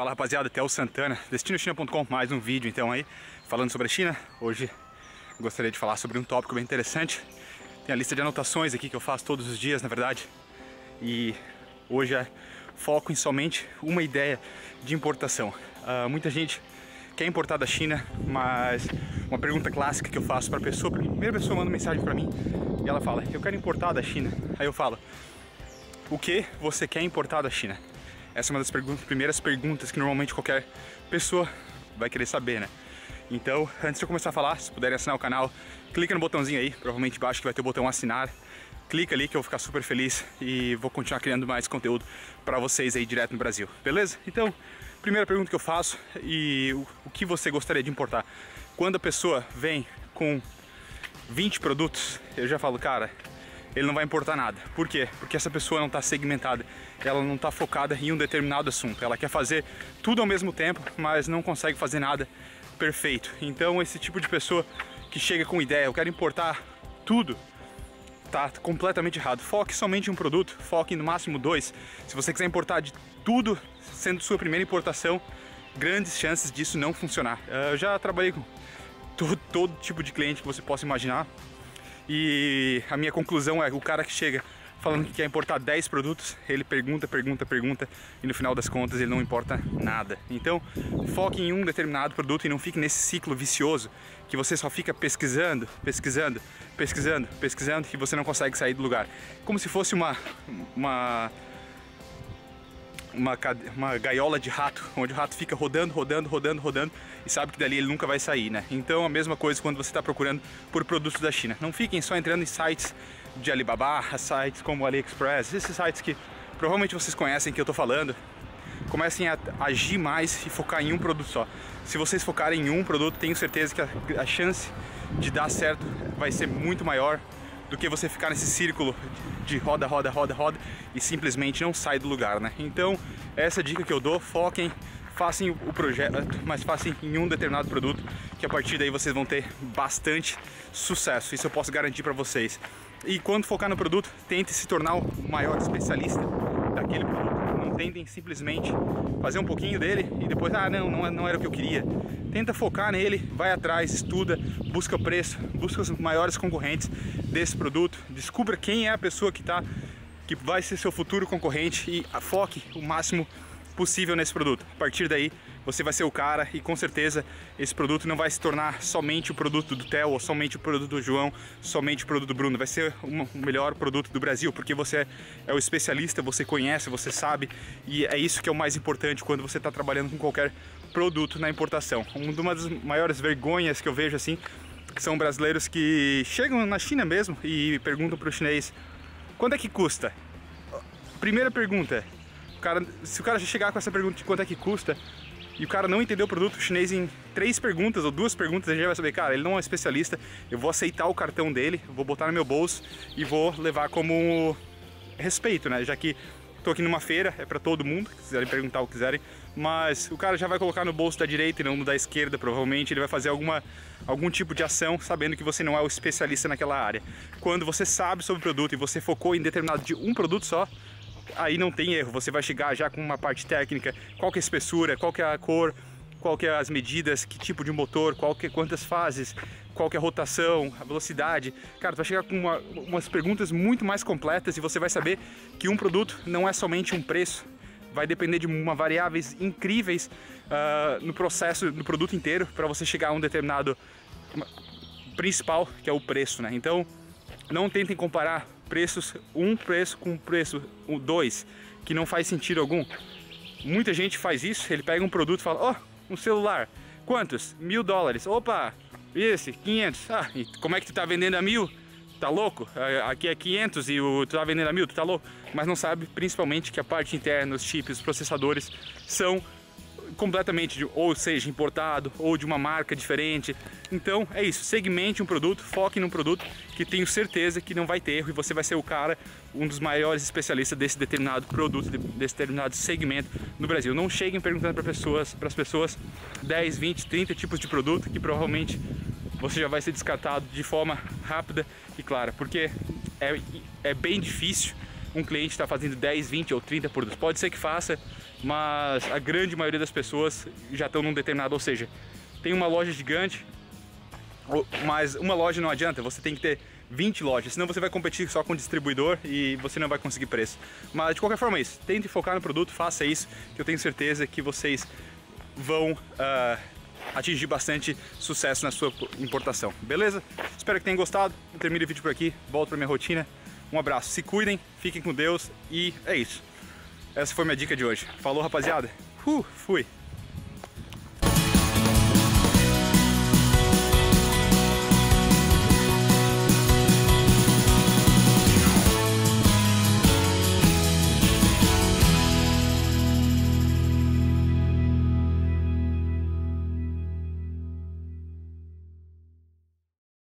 Fala rapaziada, até o Santana, destinochina.com, mais um vídeo então aí, falando sobre a China. Hoje gostaria de falar sobre um tópico bem interessante. Tem a lista de anotações aqui que eu faço todos os dias, na verdade. E hoje é foco em somente uma ideia de importação. Uh, muita gente quer importar da China, mas uma pergunta clássica que eu faço para a pessoa, a primeira pessoa manda mensagem para mim e ela fala: "Eu quero importar da China". Aí eu falo: "O que você quer importar da China?" Essa é uma das primeiras perguntas que normalmente qualquer pessoa vai querer saber, né? Então, antes de eu começar a falar, se puderem assinar o canal, clica no botãozinho aí, provavelmente embaixo que vai ter o botão assinar. Clica ali que eu vou ficar super feliz e vou continuar criando mais conteúdo para vocês aí direto no Brasil, beleza? Então, primeira pergunta que eu faço e o, o que você gostaria de importar? Quando a pessoa vem com 20 produtos, eu já falo, cara, ele não vai importar nada. Por quê? Porque essa pessoa não está segmentada, ela não está focada em um determinado assunto. Ela quer fazer tudo ao mesmo tempo, mas não consegue fazer nada perfeito. Então, esse tipo de pessoa que chega com ideia, eu quero importar tudo, tá completamente errado. Foque somente em um produto, foque no máximo dois. Se você quiser importar de tudo, sendo sua primeira importação, grandes chances disso não funcionar. Eu já trabalhei com todo, todo tipo de cliente que você possa imaginar. E a minha conclusão é o cara que chega falando que quer importar 10 produtos, ele pergunta, pergunta, pergunta e no final das contas ele não importa nada. Então, foque em um determinado produto e não fique nesse ciclo vicioso que você só fica pesquisando, pesquisando, pesquisando, pesquisando e você não consegue sair do lugar. Como se fosse uma uma uma, uma gaiola de rato, onde o rato fica rodando, rodando, rodando, rodando e sabe que dali ele nunca vai sair, né? Então a mesma coisa quando você está procurando por produtos da China. Não fiquem só entrando em sites de Alibaba, sites como AliExpress, esses sites que provavelmente vocês conhecem que eu estou falando. Comecem a agir mais e focar em um produto só. Se vocês focarem em um produto, tenho certeza que a, a chance de dar certo vai ser muito maior do que você ficar nesse círculo de roda, roda, roda, roda e simplesmente não sai do lugar, né? Então, essa dica que eu dou, foquem, façam o projeto, mas façam em um determinado produto, que a partir daí vocês vão ter bastante sucesso. Isso eu posso garantir para vocês. E quando focar no produto, tente se tornar o maior especialista daquele produto. Não tentem simplesmente fazer um pouquinho dele e depois, ah, não, não, não era o que eu queria. Tenta focar nele, vai atrás, estuda, busca preço, busca os maiores concorrentes desse produto, descubra quem é a pessoa que tá, que vai ser seu futuro concorrente e foque o máximo possível nesse produto. A partir daí, você vai ser o cara e com certeza esse produto não vai se tornar somente o produto do Theo, ou somente o produto do João, somente o produto do Bruno. Vai ser o melhor produto do Brasil, porque você é o especialista, você conhece, você sabe e é isso que é o mais importante quando você está trabalhando com qualquer produto na importação. Uma das maiores vergonhas que eu vejo assim são brasileiros que chegam na China mesmo e perguntam para o chinês quanto é que custa. Primeira pergunta, o cara, se o cara chegar com essa pergunta de quanto é que custa e o cara não entendeu o produto chinês em três perguntas ou duas perguntas, ele já vai saber, cara, ele não é um especialista, eu vou aceitar o cartão dele, vou botar no meu bolso e vou levar como respeito, né? Já que Tô aqui numa feira, é para todo mundo, se quiserem perguntar o que quiserem, mas o cara já vai colocar no bolso da direita e não no da esquerda, provavelmente ele vai fazer alguma, algum tipo de ação sabendo que você não é o especialista naquela área. Quando você sabe sobre o produto e você focou em determinado de um produto só, aí não tem erro, você vai chegar já com uma parte técnica, qual é a espessura, qual é a cor, qual é as medidas, que tipo de motor, qual que quantas fases, qual que é a rotação, a velocidade. Cara, tu vai chegar com uma, umas perguntas muito mais completas e você vai saber que um produto não é somente um preço, vai depender de uma variáveis incríveis uh, no processo, no produto inteiro, para você chegar a um determinado principal, que é o preço, né? Então, não tentem comparar preços, um preço com preço, dois, que não faz sentido algum. Muita gente faz isso, ele pega um produto e fala, ó, oh, um celular. Quantos? Mil dólares. Opa, esse, 500. Ah, como é que tu tá vendendo a mil? Tá louco? Aqui é 500 e o, tu tá vendendo a mil, tu tá louco? Mas não sabe principalmente que a parte interna, os chips, os processadores são completamente, de, ou seja, importado ou de uma marca diferente. Então é isso, segmente um produto, foque num produto que tenho certeza que não vai ter erro e você vai ser o cara, um dos maiores especialistas desse determinado produto, desse determinado segmento no Brasil. Não cheguem perguntando para pessoas, para as pessoas 10, 20, 30 tipos de produto que provavelmente você já vai ser descartado de forma rápida e clara, porque é, é bem difícil um cliente estar tá fazendo 10, 20 ou 30 produtos. Pode ser que faça mas a grande maioria das pessoas já estão num determinado, ou seja, tem uma loja gigante, mas uma loja não adianta, você tem que ter 20 lojas, senão você vai competir só com o distribuidor e você não vai conseguir preço. Mas de qualquer forma é isso, tente focar no produto, faça isso, que eu tenho certeza que vocês vão uh, atingir bastante sucesso na sua importação, beleza? Espero que tenham gostado, eu termino o vídeo por aqui, volto para minha rotina, um abraço, se cuidem, fiquem com Deus e é isso. Essa foi minha dica de hoje. Falou rapaziada, uh, fui!